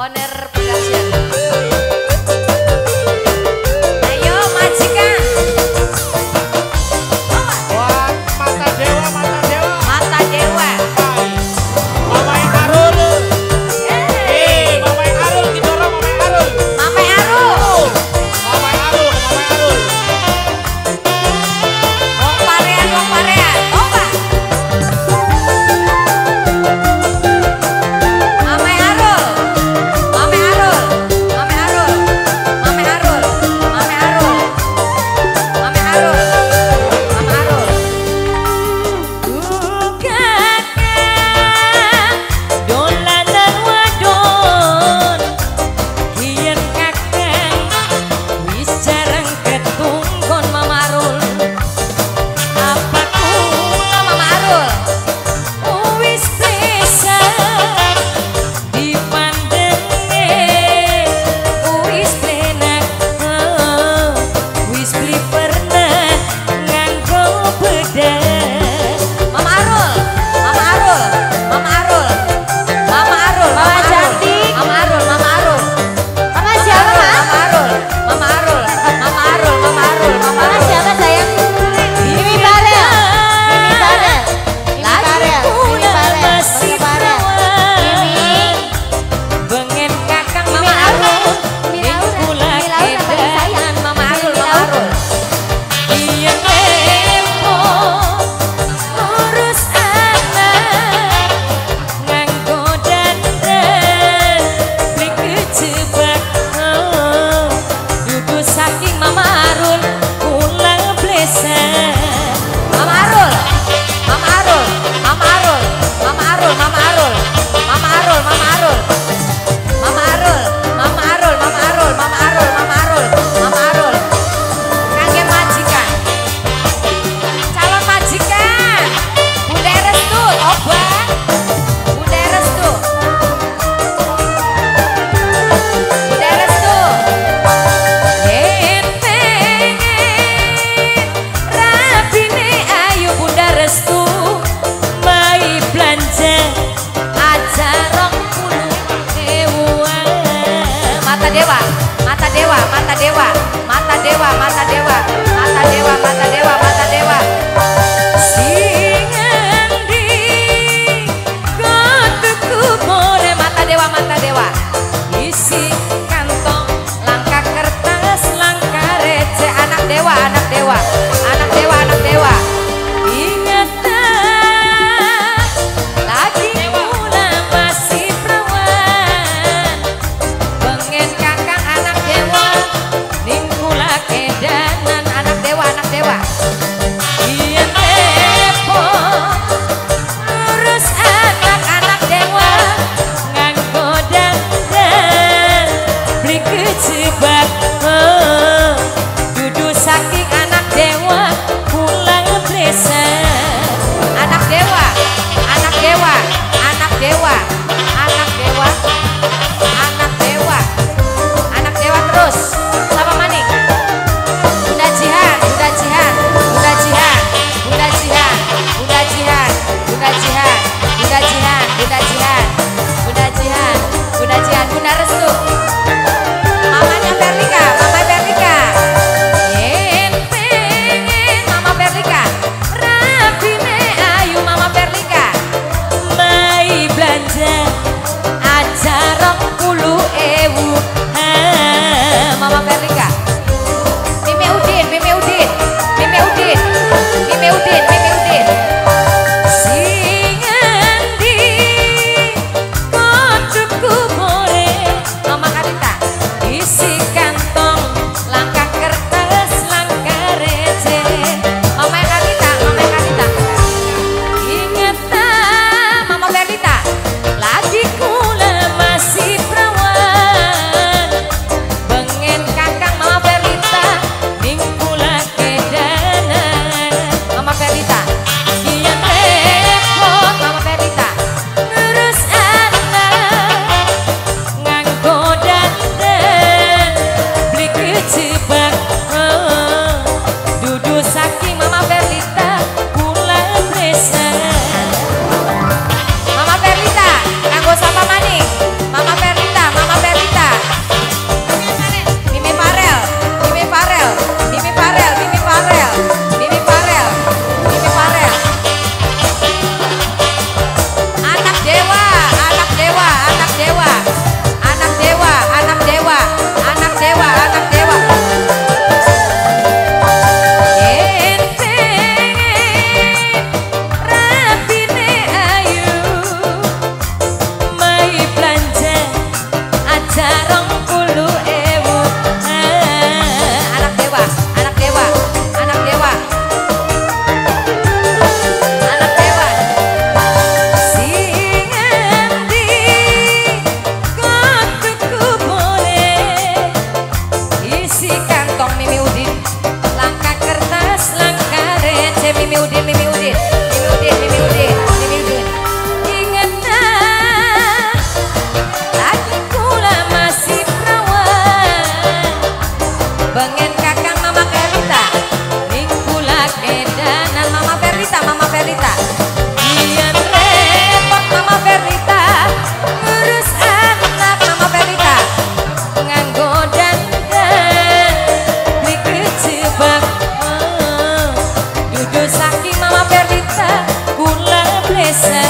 Iya listen.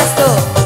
Let's.